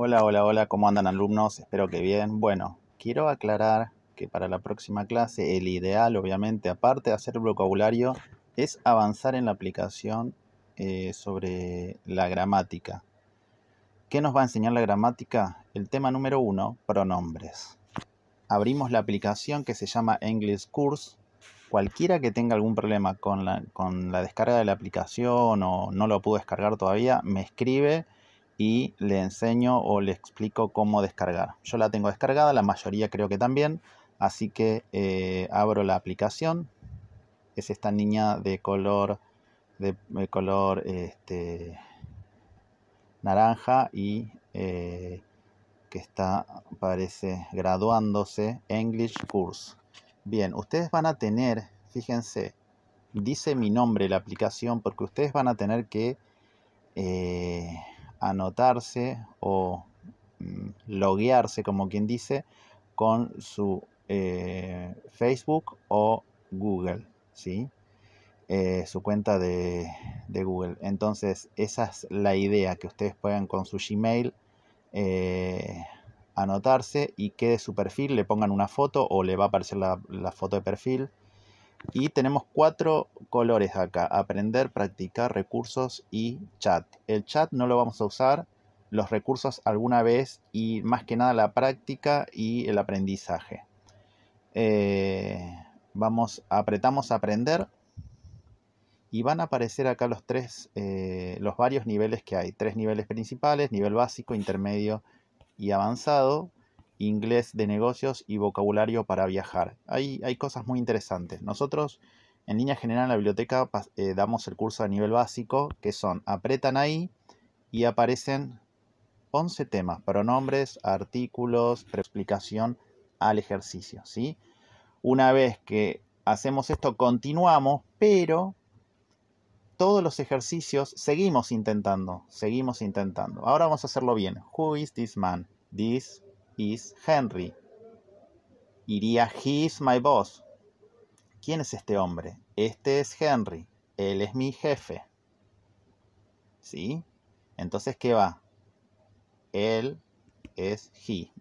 Hola, hola, hola, ¿cómo andan alumnos? Espero que bien. Bueno, quiero aclarar que para la próxima clase el ideal, obviamente, aparte de hacer vocabulario, es avanzar en la aplicación eh, sobre la gramática. ¿Qué nos va a enseñar la gramática? El tema número uno, pronombres. Abrimos la aplicación que se llama English Course. Cualquiera que tenga algún problema con la, con la descarga de la aplicación o no lo pudo descargar todavía, me escribe y le enseño o le explico cómo descargar. Yo la tengo descargada, la mayoría creo que también, así que eh, abro la aplicación. Es esta niña de color de, color este, naranja y eh, que está parece graduándose English Course. Bien, ustedes van a tener, fíjense, dice mi nombre la aplicación porque ustedes van a tener que eh, anotarse o mm, loguearse, como quien dice, con su eh, Facebook o Google, ¿sí? Eh, su cuenta de, Google. Entonces, esa es la idea, que ustedes puedan con su Gmail eh, anotarse y que de su perfil le pongan una foto o le va a aparecer la foto de perfil y tenemos cuatro colores acá, aprender, practicar, recursos y chat. El chat no lo vamos a usar, los recursos alguna vez y más que nada la práctica y el aprendizaje. Eh, vamos, apretamos aprender y van a aparecer acá los tres, eh, los varios niveles que hay. Tres niveles principales, nivel básico, intermedio y avanzado inglés de negocios y vocabulario para viajar. Hay, hay cosas muy interesantes. Nosotros en línea general en la biblioteca eh, damos el curso a nivel básico, que son, apretan ahí y aparecen 11 temas, pronombres, artículos, explicación al ejercicio. ¿sí? Una vez que hacemos esto, continuamos, pero todos los ejercicios seguimos intentando, seguimos intentando. Ahora vamos a hacerlo bien. Who is this man? This is Henry. Iría he is my boss. ¿Quién es este hombre? Este es Henry. Él es mi jefe. ¿Sí? Entonces, ¿qué va? Él es he.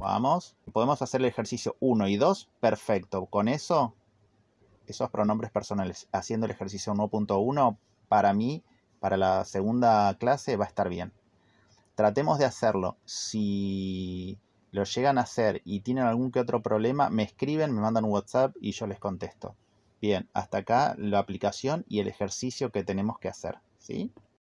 Vamos. Podemos hacer el ejercicio 1 y 2. Perfecto. Con eso, esos pronombres personales, haciendo el ejercicio 1.1, para mí, para la segunda clase, va a estar bien. Tratemos de hacerlo. Si lo llegan a hacer y tienen algún que otro problema, me escriben, me mandan un WhatsApp y yo les contesto. Bien, hasta acá la aplicación y el ejercicio que tenemos que hacer. ¿sí?